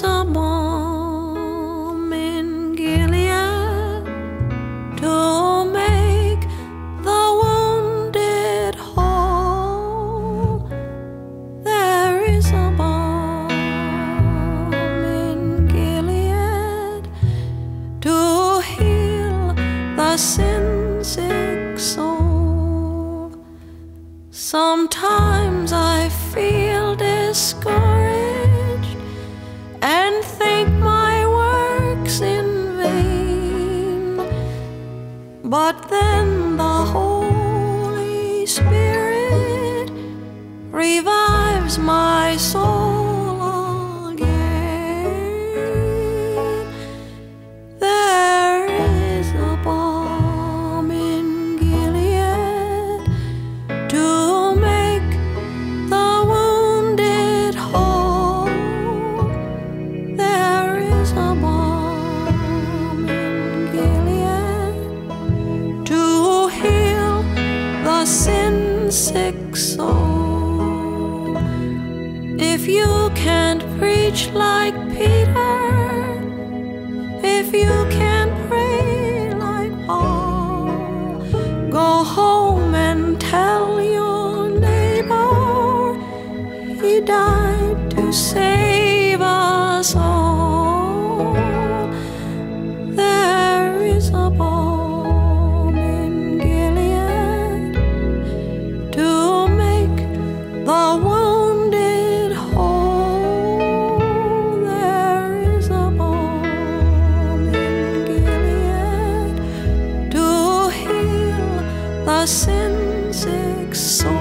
a balm in Gilead to make the wounded whole. There is a balm in Gilead to heal the sin sick soul. Sometimes I feel discouraged. But then the Holy Spirit revives my soul again. There is a balm in Gilead to the sin sick soul. If you can't preach like Peter, if you can't pray like Paul, go home and tell your neighbor he died to save us all. The sin sick soul.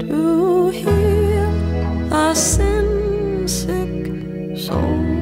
To heal the sin sick soul.